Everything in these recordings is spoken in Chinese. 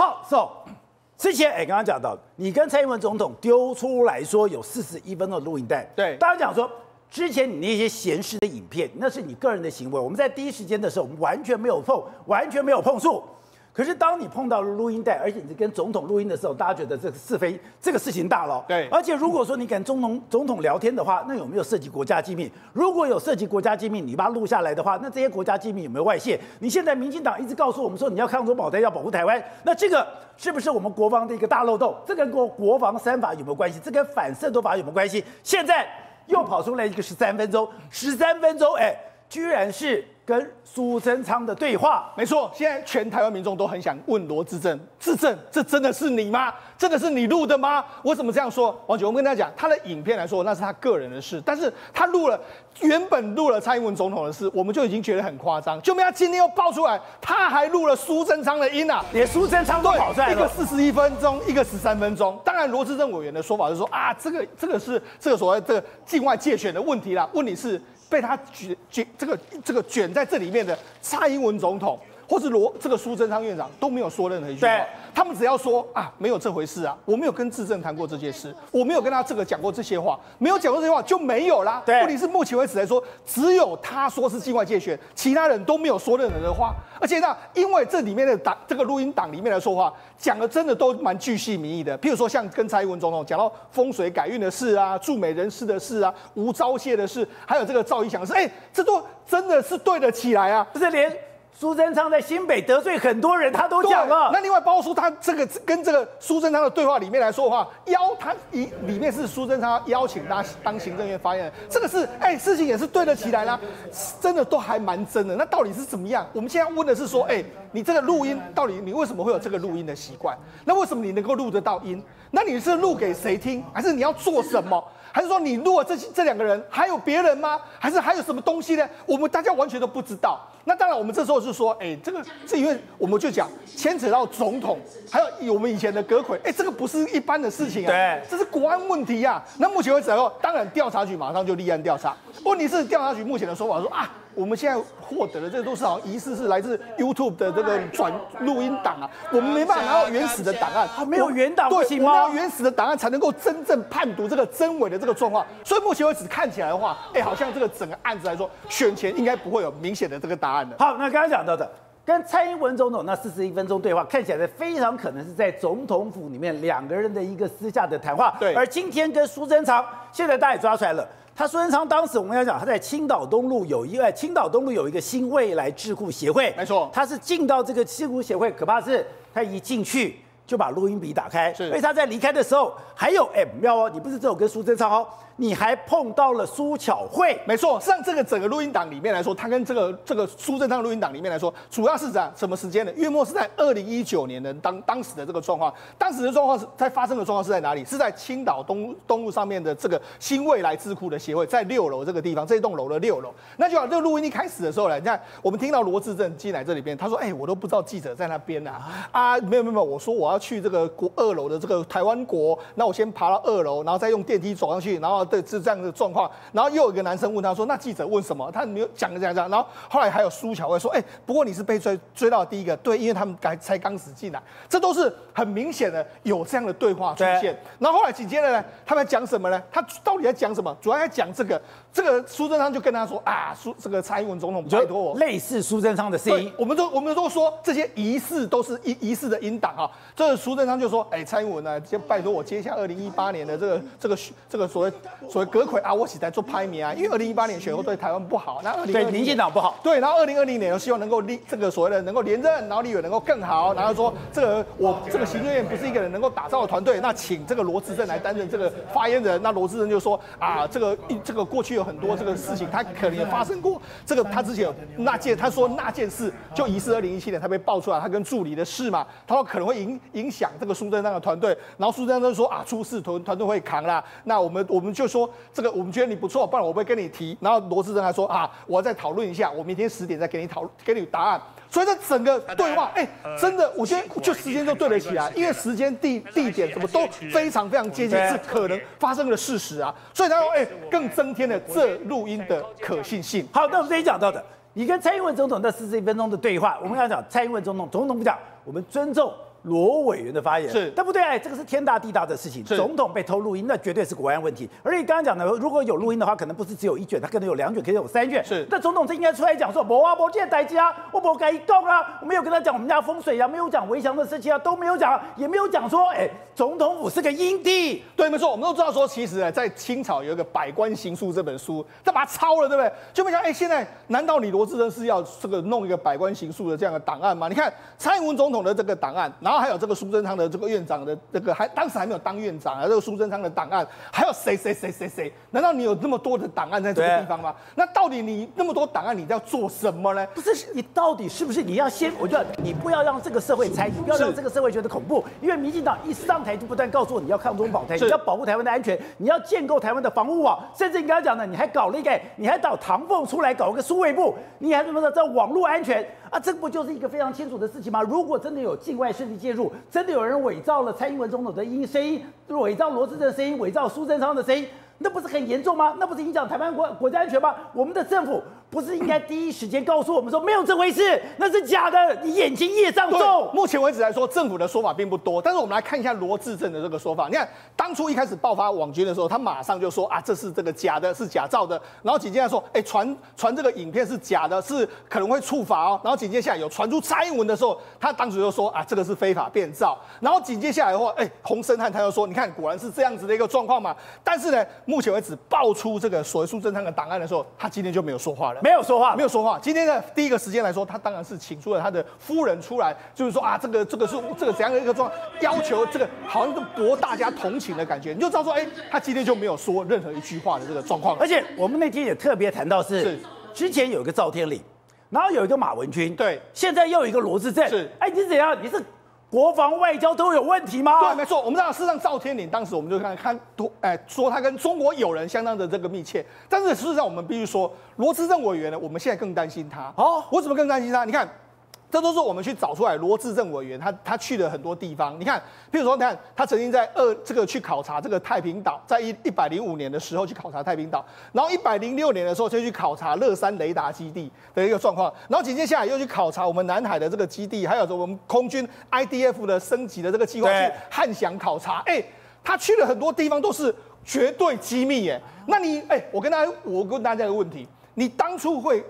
好，so 之前哎，刚刚讲到，你跟蔡英文总统丢出来说有四十一分钟的录音带，对大家讲说，之前你那些闲事的影片，那是你个人的行为，我们在第一时间的时候，我们完全没有碰，完全没有碰触。可是当你碰到了录音带，而且你是跟总统录音的时候，大家觉得这个是非，这个事情大了。对而且如果说你跟总统总统聊天的话，那有没有涉及国家机密？如果有涉及国家机密，你把它录下来的话，那这些国家机密有没有外泄？你现在民进党一直告诉我们说你要抗中保台，要保护台湾，那这个是不是我们国防的一个大漏洞？这跟国国防三法有没有关系？这跟反渗透法有没有关系？现在又跑出来一个十三分钟，十三分钟，哎，居然是跟苏贞昌的对话。没错，现在全台湾民众都很想问罗志正，志正，这真的是你吗？真的是你录的吗？我怎么这样说？王九，我跟大家讲，他的影片来说，那是他个人的事，但是他录了，原本录了蔡英文总统的事，我们就已经觉得很夸张，就没他今天又爆出来，他还录了苏贞昌的音啊！连苏贞昌都跑出来一个，四十一分钟，一个十三分钟。当然，罗志正委员的说法是说啊，这个这个是这个所谓这个境外借选的问题啦。问题是被他卷卷这个这个卷在这里面的蔡英文总统。或是罗这个苏贞昌院长都没有说任何一句话，他们只要说啊，没有这回事啊，我没有跟志正谈过这件事，我没有跟他这个讲过这些话，没有讲过这些话就没有啦。对问题是目前为止来说，只有他说是境外界选，其他人都没有说任何的话。而且呢，因为这里面的档这个录音档里面来说话，讲的真的都蛮巨细民意的。譬如说，像跟蔡英文总统讲到风水改运的事啊，驻美人士的事啊，吴钊燮的事，还有这个赵一翔的事，哎，这都真的是对得起来啊。不是连苏贞昌在新北得罪很多人，他都讲了。那另外包括说他这个跟这个苏贞昌的对话里面来说的话，邀他一里面是苏贞昌邀请他当行政院发言人，这个是哎事情也是对得起来啦，真的都还蛮真的。那到底是怎么样？我们现在问的是说，哎，你这个录音到底你为什么会有这个录音的习惯？那为什么你能够录得到音？那你是录给谁听？还是你要做什么？还是说你录了这这两个人，还有别人吗？还是还有什么东西呢？我们大家完全都不知道。那当然，我们这时候是说，哎，这个是因为我们就讲牵扯到总统，还有我们以前的阁揆，哎，这个不是一般的事情啊，对这是国安问题啊。那目前为止当然调查局马上就立案调查。问题是调查局目前的说法说啊，我们现在获得的这都是好像疑似是来自 YouTube 的这个转录音档啊，我们没办法拿到原始的档案，啊没有原档不对，行吗我们要原始的档案才能够真正判读这个真伪的这个状况。所以目前为止看起来的话，哎，好像这个整个案子来说，选前应该不会有明显的这个答案的。好，那刚刚讲到的，跟蔡英文总统那四十一分钟对话，看起来非常可能是在总统府里面两个人的一个私下的谈话。对而今天跟苏贞昌，现在大家也抓出来了。他苏贞昌当时我们要讲，他在青岛东路有一个青岛东路有一个新未来智库协会，没错。他是进到这个智库协会，可怕是他一进去就把录音笔打开，是。而且他在离开的时候还有哎妙哦，你不是只有跟苏贞昌哦，你还碰到了苏巧慧，没错，像这个整个录音档里面来说，他跟这个这个苏贞昌录音档里面来说，主要是在什么时间呢？月末是在二零一九年的当当时的这个状况，当时的状况是在发生的状况是在哪里？是在青岛东东路上面的这个新未来智库的协会，在六楼这个地方，这一栋楼的六楼。那就好，这个录音一开始的时候呢，你看我们听到罗志正进来这里边，他说：“哎、我都不知道记者在那边啊啊，没有没有没有，我说我要去这个国二楼的这个台湾国，那我先爬到二楼，然后再用电梯走上去，然后对是这样的状况。然后又有一个男生问他说：“那记者问什么？”他没有讲讲讲。然后后来还有苏巧慧说：“哎、不过你是被追追到第一个，对，因为他们才才刚死进来，这都是很明显的有这样的对话出现。然后后来紧接着呢，他们在讲什么呢？他到底在讲什么？主要在讲这个，这个苏贞昌就跟他说啊，苏这个蔡英文总统拜托我，类似苏贞昌的声音，。我们都我们都说这些疑似都是疑疑似的引导啊。这个苏贞昌就说：“哎，蔡英文呢，先拜托我接下二零一八年的这个这个这个所谓所谓阁揆啊，我起来做拍名啊，因为二零一八年选后对台湾不好，那二零对民进党不好，对，然后二零二零年又希望能够立这个所谓的能够连任，然后立委能够更好，然后说这个我这个行政院不是一个人能够打造的团队，那请这个罗志正来担任这个发言人。那罗志正就说啊，这个这个过去有很多这个事情，他可能也发生过。这个他之前有那件，他说那件事就疑似二零一七年他被爆出来，他跟助理的事嘛，他说可能会影影响这个苏贞昌的团队。然后苏贞昌就说啊，出事团团队会扛啦。那我们我们就说这个我们觉得你不错，不然我不会跟你提。然后罗志珍还说啊，我要再讨论一下，我明天十点再给你讨给你答案。所以这整个对话，哎、真的，我觉得就时间就对得起来，因为时间、地、地点什么都非常非常接近，是可能发生的事实啊。所以他说，哎、更增添了这录音的可信性。好，那我们这里讲到的，你跟蔡英文总统那四十一分钟的对话，我们要讲蔡英文总统，总统不讲，我们尊重罗委员的发言，是对不对？哎，这个是天大地大的事情，总统被偷录音，那绝对是国安问题。而且刚刚讲的，如果有录音的话，可能不是只有一卷，他可能有两卷，可能有三卷。是那总统这应该出来讲说，我啊，我见代机啊，我不该动啊，我没有跟他讲我们家风水啊，没有讲围墙的事情啊，都没有讲，也没有讲说，哎，总统府是个阴地。对，没错，我们都知道说，其实呢，在清朝有一个《百官行书》这本书，他把它抄了，对不对？就没想，哎，现在难道你罗志正是要这个弄一个《百官行书》的这样的档案吗？你看蔡英文总统的这个档案，然后还有这个苏贞昌的这个院长的这个，还当时还没有当院长啊，这个苏贞昌的档案，还有谁谁谁谁谁？难道你有那么多的档案在这个地方吗？那到底你那么多档案，你要做什么呢？不是你到底是不是你要先？我觉得你不要让这个社会猜，你不要让这个社会觉得恐怖，因为民进党一上台就不断告诉我你要抗中保台，你要保护台湾的安全，你要建构台湾的防务网，甚至你刚才讲的，你还搞了一个，你还找唐凤出来搞一个数位部，你还什么的在网络安全啊？这不就是一个非常清楚的事情吗？如果真的有境外势力介入，真的有人伪造了蔡英文总统的音声音，伪造罗志正的声音，伪造苏贞昌的声音。那不是很严重吗？那不是影响台湾国国家安全吗？我们的政府不是应该第一时间告诉我们说没有这回事，那是假的，你眼睛业障重。目前为止来说，政府的说法并不多，但是我们来看一下罗志正的这个说法。你看，当初一开始爆发网军的时候，他马上就说啊，这是这个假的，是假造的。然后紧接着说，哎，传传这个影片是假的，是可能会触法哦。然后紧接下来有传出蔡英文的时候，他当时就说啊，这个是非法变造。然后紧接下来的话，哎，洪森汉他又说，你看果然是这样子的一个状况嘛。但是呢，目前为止爆出这个所谓苏贞昌的档案的时候，他今天就没有说话了。没有说话，没有说话。今天的第一个时间来说，他当然是请出了他的夫人出来，就是说啊，这个这个是这个怎样的一个状况，要求这个好像是博大家同情的感觉，你就知道说，哎，他今天就没有说任何一句话的这个状况而。且我们那天也特别谈到是，是之前有一个赵天麟，然后有一个马文君，对现在又有一个罗志正，是哎，你是怎样？你是国防外交都有问题吗？对，没错，我们知道，事实上赵天麟当时我们就看看多，哎，说他跟中国友人相当的这个密切，但是事实上我们必须说，罗志正委员呢，我们现在更担心他。哦我怎么更担心他？你看。这都是我们去找出来，罗志政委员他他去了很多地方。你看，譬如说，你看他曾经在二这个去考察这个太平岛，在一一百零五年的时候去考察太平岛，然后一百零六年的时候就去考察乐山雷达基地的一个状况，然后紧接下来又去考察我们南海的这个基地，还有我们空军 IDF 的升级的这个计划去汉翔考察。哎，他去了很多地方都是绝对机密耶。那你哎，我跟大家我跟大家一个问题，你当初会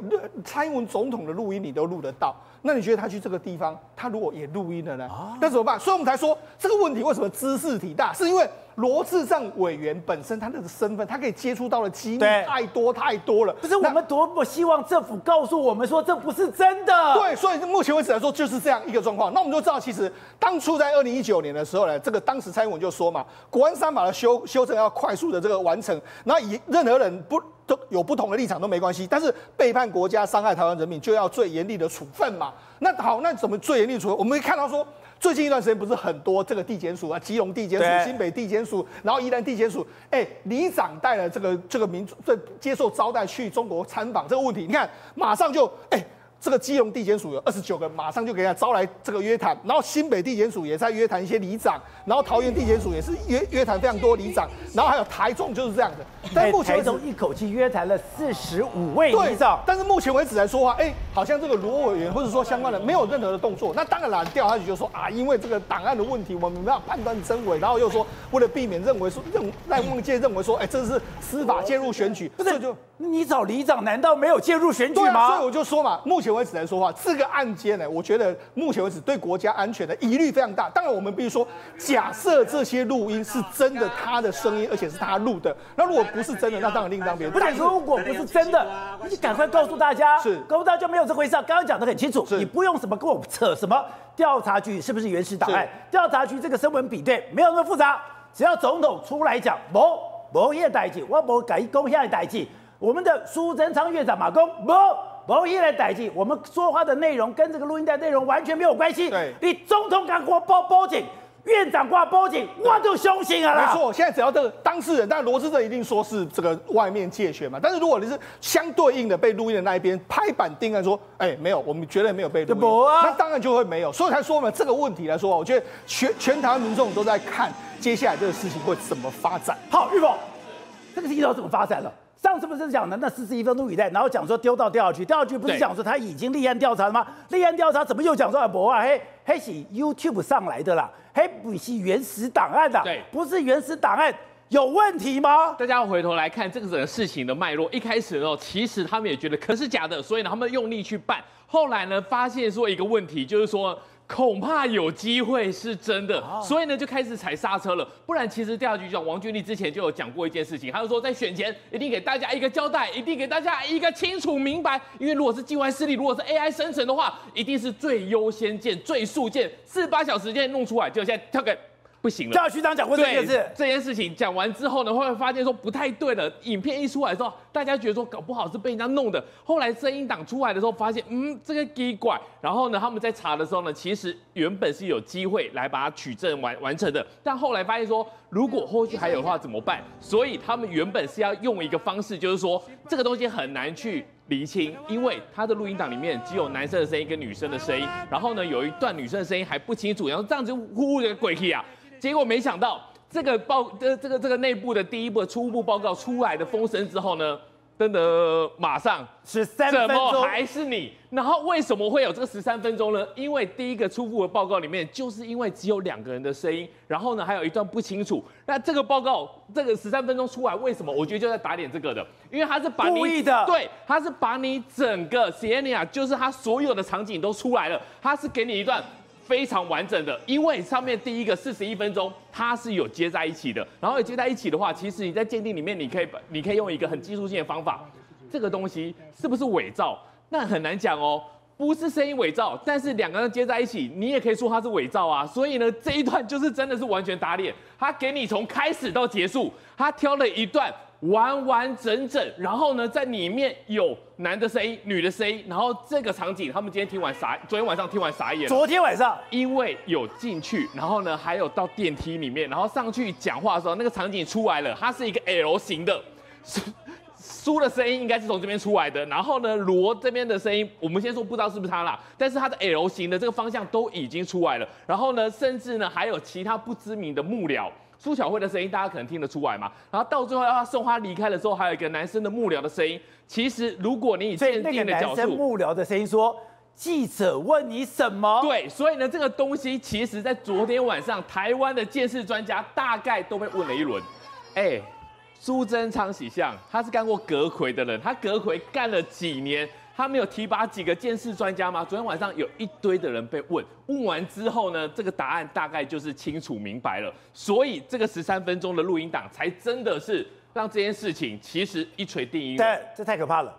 蔡英文总统的录音你都录得到，那你觉得他去这个地方，他如果也录音了呢？那怎么办？所以我们才说这个问题为什么知识体大，是因为罗志正委员本身他那个身份，他可以接触到的机密太多太多了。那不是我们多么希望政府告诉我们说这不是真的。对，所以目前为止来说就是这样一个状况。那我们就知道，其实当初在二零一九年的时候呢，这个当时蔡英文就说嘛，国安三法的修修正要快速的这个完成，然后以任何人不都有不同的立场都没关系，但是背叛国家、伤害台湾人民就要最严厉的处分嘛。那好，那怎么最严厉处分？我们会看到说。最近一段时间不是很多这个地检署啊，基隆地检署、新北地检署，然后宜兰地检署，哎，里长带了这个这个民这接受招待去中国参访这个问题，你看马上就哎。这个基隆地检署有二十九个，马上就给他招来这个约谈，然后新北地检署也在约谈一些里长，然后桃园地检署也是约约谈非常多里长，然后还有台中就是这样的。但哎目前为止台中一口气约谈了四十五位对里长，但是目前为止来说话，哎，好像这个罗委员或者说相关的没有任何的动作。那当然了，调查局就说啊，因为这个档案的问题，我们没办法判断真伪，然后又说为了避免认为说认赖梦界认为说，哎，这是司法介入选举，不是就。你找里长难道没有介入选举对啊，所以？我就说嘛，目前为止来说话，这个案件呢，我觉得目前为止对国家安全的疑虑非常大。当然，我们必须说，假设这些录音是真的，他的声音，而且是他录的，那如果不是真的，那当然另当别论。不是，如果不是真的，你就赶快告诉大家，是告诉大家没有这回事啊。刚刚讲的很清楚，你不用什么跟我扯什么调查局是不是原始档案是，调查局这个声纹比对没有那么复杂，只要总统出来讲，某某业代志，我某改公下的代志，我们的苏贞昌院长马公某。某业的代志，我们说话的内容跟这个录音带内容完全没有关系。对你总统敢给我报报警，院长给我报警，我就相信啊。没错，现在只要这个当事人，但罗志正一定说是这个外面借选嘛。但是如果你是相对应的被录音的那一边拍板定案说，哎，没有，我们绝对没有被录音，啊那当然就会没有。所以才说嘛，这个问题来说，我觉得全全台湾民众都在看接下来这个事情会怎么发展。好，玉凤，这个事情要怎么发展了？上次不是讲的那四十一分录影带，然后讲说丢到调查局，调查局不是讲说他已经立案调查了吗？立案调查怎么又讲说啊不啊嘿嘿是 YouTube 上来的啦，嘿不是原始档案的，对不是原始档案。有问题吗？大家要回头来看这个整个事情的脉络。一开始的时候，其实他们也觉得可是假的，所以呢，他们用力去办。后来呢，发现说一个问题，就是说恐怕有机会是真的，所以呢，就开始踩刹车了。不然，其实调查局长王俊立之前就有讲过一件事情，他就说在选前一定给大家一个交代，一定给大家一个清楚明白。因为如果是境外势力，如果是 AI 生成的话，一定是最优先件、最速件，四十八小时间弄出来。就现在跳给。不行了。教局长讲过这件事，这件事情讲完之后呢，会不会发现说不太对了？影片一出来之后，大家觉得说搞不好是被人家弄的。后来声音档出来的时候，发现嗯，这个奇怪。然后呢，他们在查的时候呢，其实原本是有机会来把它取证完完成的。但后来发现说，如果后续还有的话怎么办？所以他们原本是要用一个方式，就是说这个东西很难去厘清，因为他的录音档里面只有男生的声音跟女生的声音，然后呢有一段女生的声音还不清楚，然后这样子呼呼的鬼气啊。结果没想到，这个报这这个这个内部的第一步初步报告出来的风声之后呢，真的马上十三分钟还是你？然后为什么会有这个十三分钟呢？因为第一个初步的报告里面，就是因为只有两个人的声音，然后呢还有一段不清楚。那这个报告这个十三分钟出来，为什么？我觉得就在打脸这个的，因为他是把你故意的，对，他是把你整个 Sienna，就是他所有的场景都出来了，他是给你一段。非常完整的，因为上面第一个四十一分钟它是有接在一起的，然后有接在一起的话，其实你在鉴定里面，你可以你可以用一个很技术性的方法，这个东西是不是伪造？那很难讲哦，不是声音伪造，但是两个人接在一起，你也可以说它是伪造啊。所以呢，这一段就是真的是完全打脸，他给你从开始到结束，他挑了一段。完完整整，然后呢，在里面有男的声音、女的声音，然后这个场景，他们今天听完傻，昨天晚上听完傻眼。昨天晚上，因为有进去，然后呢，还有到电梯里面，然后上去讲话的时候，那个场景出来了，它是一个 L 型的，书的声音应该是从这边出来的，然后呢，罗这边的声音，我们先说不知道是不是他啦，但是它的 L 型的这个方向都已经出来了，然后呢，甚至呢，还有其他不知名的幕僚。苏小慧的声音，大家可能听得出来嘛？然后到最后要送她离开的时候，还有一个男生的幕僚的声音。其实，如果你以鉴定的角度，幕僚的声音说：“记者问你什么？”对，所以呢，这个东西其实在昨天晚上，台湾的监视专家大概都被问了一轮。哎，苏贞昌喜相，他是干过阁魁的人，他阁魁干了几年？他没有提拔几个监视专家吗？昨天晚上有一堆的人被问，问完之后呢，这个答案大概就是清楚明白了。所以这个十三分钟的录音档才真的是让这件事情其实一锤定音。对，这太可怕了，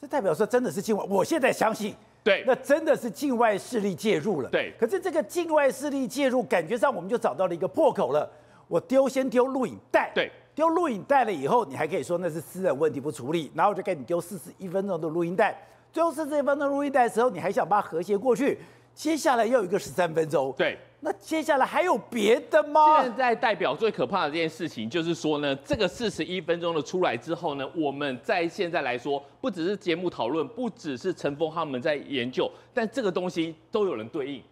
这代表说真的是境外。我现在相信，对，那真的是境外势力介入了。对，可是这个境外势力介入，感觉上我们就找到了一个破口了。我丢先丢录影带，对，丢录影带了以后，你还可以说那是私人问题不处理，然后我就给你丢四十一分钟的录音带。最后是这分钟录音带的时候，你还想把它和谐过去？接下来又有一个十三分钟。对，那接下来还有别的吗？现在代表最可怕的这件事情，就是说呢，这个四十一分钟的出来之后呢，我们在现在来说，不只是节目讨论，不只是陈峰他们在研究，但这个东西都有人对应，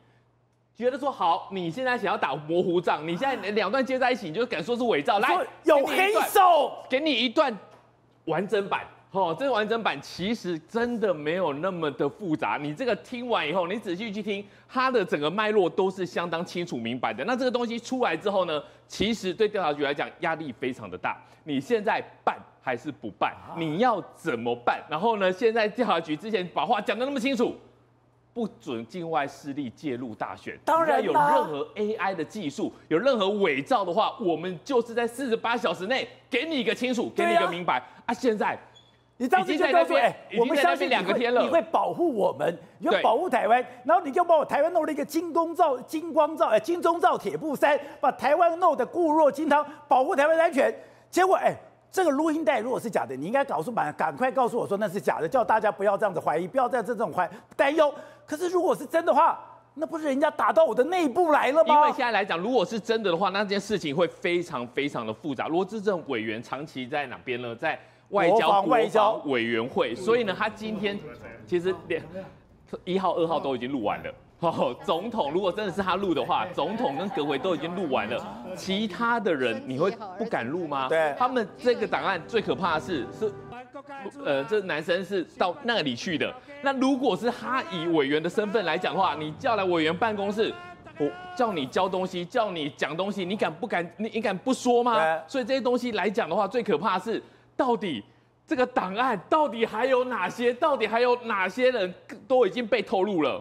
觉得说好，你现在想要打模糊仗，你现在两段接在一起，你就敢说是伪造？来，有黑手，给你一段完整版。哦，这个完整版其实真的没有那么的复杂。你这个听完以后，你仔细去听，它的整个脉络都是相当清楚明白的。那这个东西出来之后呢，其实对调查局来讲压力非常的大。你现在办还是不办？你要怎么办？然后呢，现在调查局之前把话讲的那么清楚，不准境外势力介入大选。当然有任何 AI 的技术，有任何伪造的话，我们就是在四十八小时内给你一个清楚，给你一个明白。啊，现在。你当时就告诉哎，我们相信两个天了，你会保护我们，你会保护台湾，然后你就把我台湾弄了一个金光罩、金光罩、哎，金钟罩铁布衫，把台湾弄得固若金汤，保护台湾安全。结果哎，这个录音带如果是假的，你应该告诉把赶快告诉我说那是假的，叫大家不要这样子怀疑，不要在这种怀担忧。可是如果是真的话，那不是人家打到我的内部来了吗？因为现在来讲，如果是真的的话，那件事情会非常非常的复杂。罗志正委员长期在哪边呢？在。外交外交委员会，所以呢，他今天其实连一号、二号都已经录完了。总统如果真的是他录的话，总统跟阁委都已经录完了，其他的人你会不敢录吗？对，他们这个档案最可怕的是是。呃，这男生是到那里去的。那如果是他以委员的身份来讲的话，你叫来委员办公室，我叫你交东西，叫你讲东西，你敢不敢？你你敢不说吗？所以这些东西来讲的话，最可怕的是到底这个档案到底还有哪些到底还有哪些人都已经被透露了？